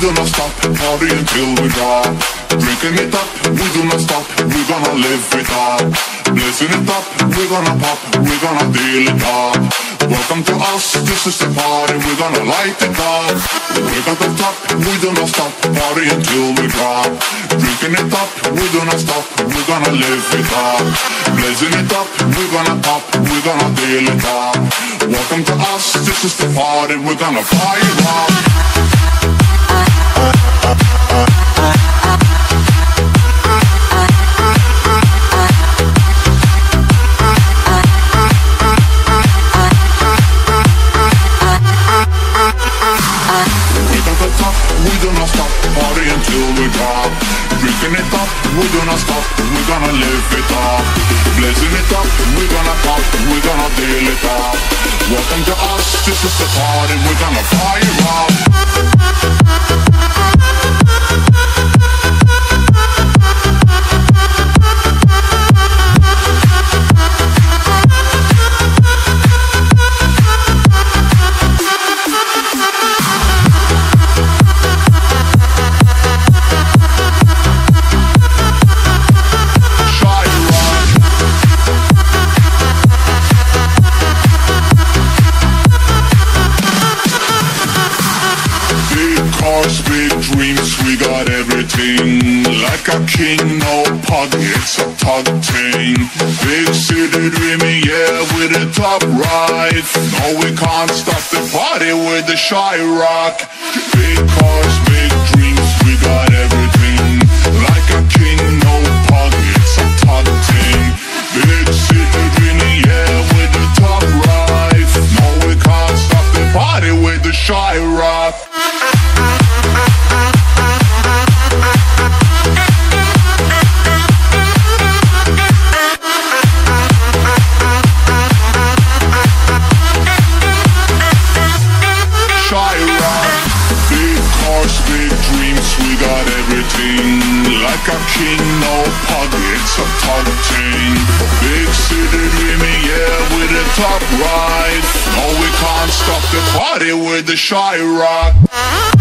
do not stop, party until we drop. Drinking it up, we do not stop, we gonna live it up. Blazing it up, we gonna pop, we gonna deal it up. Welcome to us, this is the party, we gonna light it up. We're at the top, we do not stop, party until we drop. Drinking it up, we do not stop, we gonna live it up. Blazing it up, we gonna pop, we gonna deal it up. Welcome to us, this is the party, we're gonna fire up. Welcome to us, this is the party, we're gonna fire up. A king, no pockets, a tug thing. Big city dreaming, yeah, with the top right. No, we can't stop the party with the Chiraq. Big cars, big Like a king, no pockets, a tug thing. Big city dreaming, yeah, with the top right. No, we can't stop the party with the Chiraq.